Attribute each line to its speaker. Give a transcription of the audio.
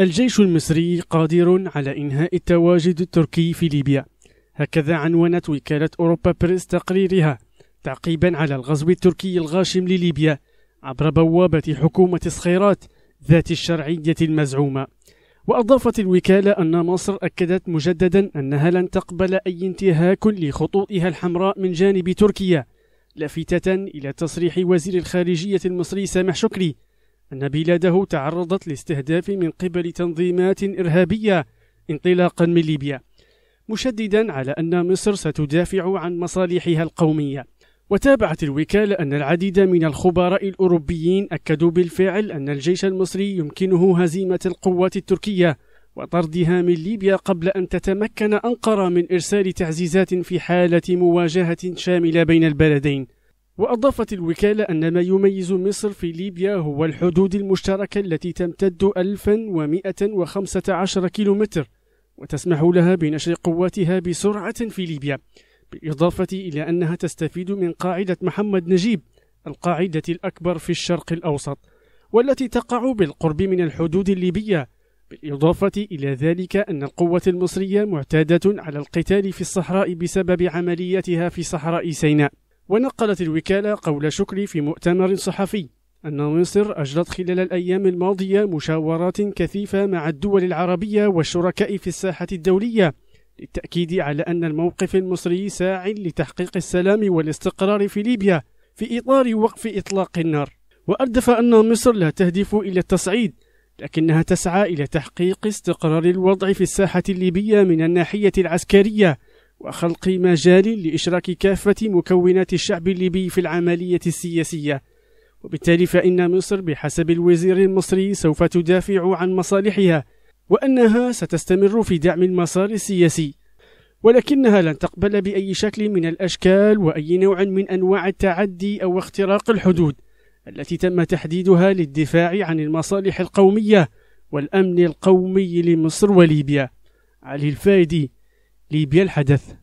Speaker 1: الجيش المصري قادر على إنهاء التواجد التركي في ليبيا. هكذا عنونت وكالة أوروبا بريس تقريرها تعقيبا على الغزو التركي الغاشم لليبيا عبر بوابة حكومة الصخيرات ذات الشرعية المزعومة. وأضافت الوكالة أن مصر أكدت مجددا أنها لن تقبل أي انتهاك لخطوطها الحمراء من جانب تركيا لافتة إلى تصريح وزير الخارجية المصري سامح شكري أن بلاده تعرضت لاستهداف من قبل تنظيمات إرهابية انطلاقا من ليبيا مشددا على أن مصر ستدافع عن مصالحها القومية. وتابعت الوكالة أن العديد من الخبراء الأوروبيين أكدوا بالفعل أن الجيش المصري يمكنه هزيمة القوات التركية وطردها من ليبيا قبل أن تتمكن أنقرة من إرسال تعزيزات في حالة مواجهة شاملة بين البلدين. وأضافت الوكالة أن ما يميز مصر في ليبيا هو الحدود المشتركة التي تمتد 1115 كيلومتر وتسمح لها بنشر قواتها بسرعة في ليبيا بالإضافة إلى أنها تستفيد من قاعدة محمد نجيب القاعدة الأكبر في الشرق الأوسط والتي تقع بالقرب من الحدود الليبية بالإضافة إلى ذلك أن القوة المصرية معتادة على القتال في الصحراء بسبب عملياتها في صحراء سيناء. ونقلت الوكالة قول شكري في مؤتمر صحفي أن مصر أجرت خلال الأيام الماضية مشاورات كثيفة مع الدول العربية والشركاء في الساحة الدولية للتأكيد على أن الموقف المصري ساع لتحقيق السلام والاستقرار في ليبيا في إطار وقف إطلاق النار. وأردف أن مصر لا تهدف إلى التصعيد لكنها تسعى إلى تحقيق استقرار الوضع في الساحة الليبية من الناحية العسكرية وخلق مجال لإشراك كافة مكونات الشعب الليبي في العملية السياسية. وبالتالي فإن مصر بحسب الوزير المصري سوف تدافع عن مصالحها وأنها ستستمر في دعم المسار السياسي. ولكنها لن تقبل بأي شكل من الأشكال وأي نوع من أنواع التعدي أو اختراق الحدود التي تم تحديدها للدفاع عن المصالح القومية والأمن القومي لمصر وليبيا. علي الفايدي ليبيا الحدث